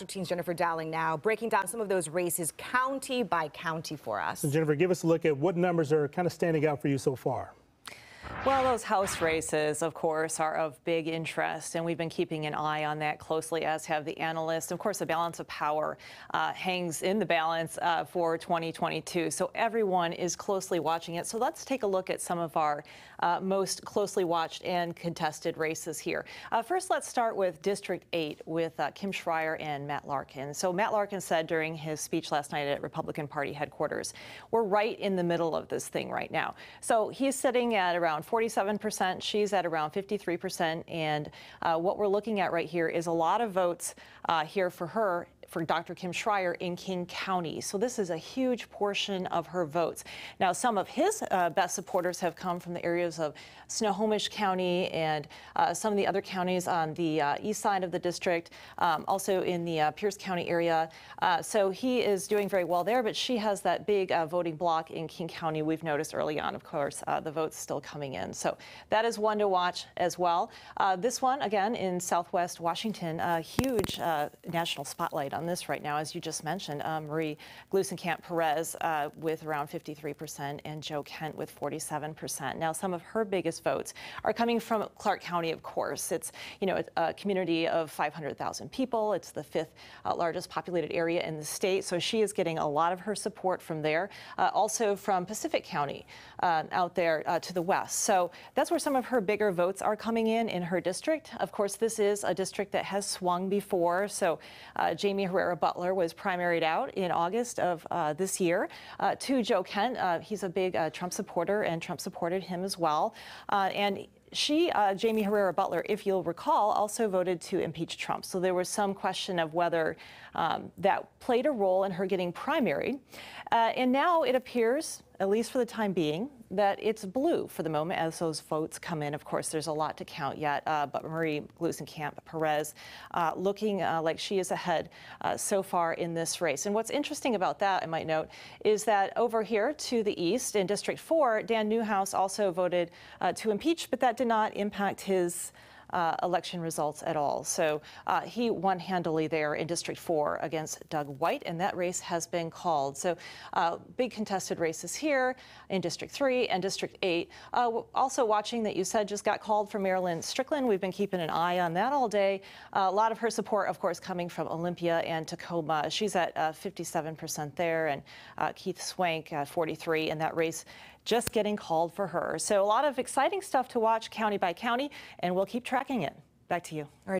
13's Jennifer Dowling now, breaking down some of those races county by county for us. Jennifer, give us a look at what numbers are kind of standing out for you so far. Well, those House races, of course, are of big interest, and we've been keeping an eye on that closely, as have the analysts. Of course, the balance of power uh, hangs in the balance uh, for 2022, so everyone is closely watching it. So let's take a look at some of our uh, most closely watched and contested races here. Uh, first, let's start with District 8 with uh, Kim Schrier and Matt Larkin. So Matt Larkin said during his speech last night at Republican Party headquarters, we're right in the middle of this thing right now. So he's sitting at around 47%. She's at around 53%. And uh, what we're looking at right here is a lot of votes uh, here for her for Dr. Kim Schrier in King County. So this is a huge portion of her votes. Now, some of his uh, best supporters have come from the areas of Snohomish County and uh, some of the other counties on the uh, east side of the district, um, also in the uh, Pierce County area. Uh, so he is doing very well there, but she has that big uh, voting block in King County. We've noticed early on, of course, the votes still coming in. So that is one to watch as well. this one, again, in southwest Washington, a huge national spotlight on on this right now, as you just mentioned, uh, Marie Gluesenkamp Perez uh, with around 53% and Joe Kent with 47%. Now, some of her biggest votes are coming from Clark County, of course. It's, you know, a community of 500,000 people. It's the fifth uh, largest populated area in the state. So she is getting a lot of her support from there. Uh, also from Pacific County uh, out there uh, to the west. So that's where some of her bigger votes are coming in in her district. Of course, this is a district that has swung before. So Jaime Herrera Beutler was primaried out in August of uh, this year uh, to Joe Kent. Uh, he's a big uh, Trump supporter, and Trump supported him as well. And she, uh, Jaime Herrera Beutler, if you'll recall, also voted to impeach Trump. So there was some question of whether um, that played a role in her getting primaried. Uh, and now it appears, at least for the time being, that it's blue for the moment as those votes come in. Of course, there's a lot to count yet, uh, but Marie Gluesenkamp Perez uh, looking uh, like she is ahead uh, so far in this race. And what's interesting about that, I might note, is that over here to the east in District 4, Dan Newhouse also voted uh, to impeach, but that did not impact his uh, election results at all. So uh, he won handily there in District 4 against Doug White, and that race has been called. So uh, big contested races here in District 3 and District 8. Uh, also watching that you said just got called for Marilyn Strickland. We've been keeping an eye on that all day. Uh, a lot of her support, of course, coming from Olympia and Tacoma. She's at 57% uh, there, and Keith Swank, 43, in that race just getting called for her. So a lot of exciting stuff to watch county by county, and we'll keep tracking it. Back to you. All right.